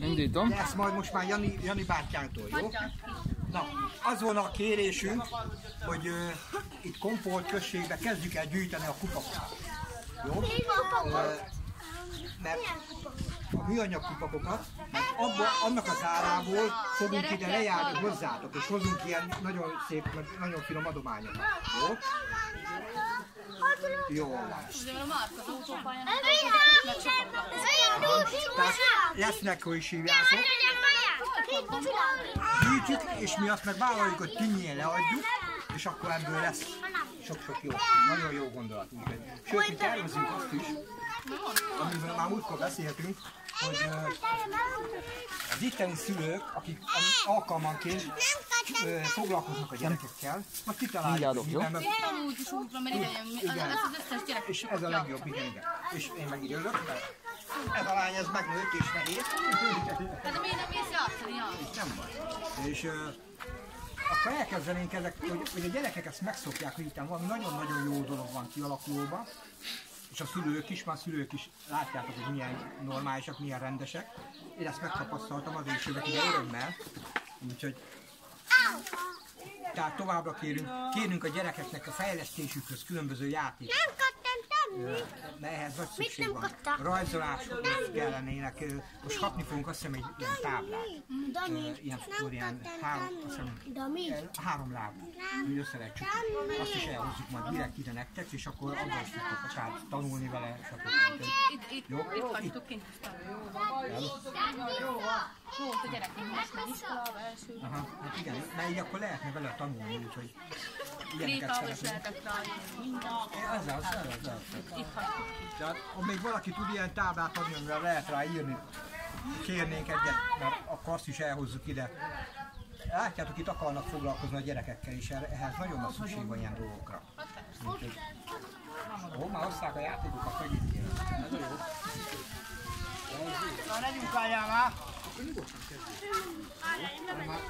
Indítom. De ezt majd most már Jani, Jani bátyánktól, jó? Na, az volna a kérésünk, hogy uh, itt Komfort községbe kezdjük el gyűjteni a kupakokat. Jó? Ö, mert a műanyag kupakokat, mert abba, annak az árából fogunk ide lejárni hozzátok, és hozunk ilyen nagyon szép, nagyon finom adományokat. Jó? Jó van. Tehát lesznek, hogy is hívjátok. Gyűjtjük, és mi azt meg vállaljuk, hogy kinyíl leadjuk, és akkor ebből lesz sok-sok jó, nagyon jó gondolat. Úgyhogy, sőt, mi tervezünk azt is, amiről már múltkor beszéltünk, hogy az itteni szülők, akik alkalmanként foglalkoznak a gyerekekkel, majd kitaláljuk, hogy miben meg, Tanulj is útra, mert Igen. lesz az összes gyerek. és ez a legjobb, igen, igen. És én meg így örülök, mert ez a lány, ez megnőtt és nehéz. De miért nem mész játszani? Nem baj. És akkor elkezdenénk ezek, hogy, hogy a gyerekek ezt megszokják, hogy itt valami nagyon-nagyon jó dolog van kialakulóban, és a szülők is, már szülők is látjátok, hogy milyen normálisak, milyen rendesek. Én ezt megtapasztaltam, is jövök ide örömmel. Úgyhogy tehát továbbra kérünk, kérünk a gyerekeknek a fejlesztésükhöz különböző játék. Nem kaptam tenni. De ehhez nagy Mit szükség nem van. kaptál? Rajzolások kellenének. Most kapni fogunk azt hiszem egy ilyen táblát. Ilyen, ilyen három, azt hiszem, három láb, hogy össze lehet csukni. Azt is elhozzuk majd direkt ide nektek, és akkor abban is tudtok akár tanulni vele. Itt, itt, Jó? itt hagytuk kint. Volt a gyerekünk most meg iskola, első. Aha, hát igen, mert így akkor lehetne vele tanulni, úgyhogy is szeretnénk. lehetett rá. Ez az, ez az, ez. Itt. Tehát ha még valaki tud ilyen táblát adni, amivel lehet rá írni, kérnénk egyet, mert akkor azt is elhozzuk ide. Látjátok, itt akarnak foglalkozni a gyerekekkel, és ehhez nagyon nagy szükség van ilyen dolgokra. Ó, már hozták a játékokat megint. Ez a jó. Na, ne nyugodjál már! Akkor nyugodtan kezdjük. Jó? Már-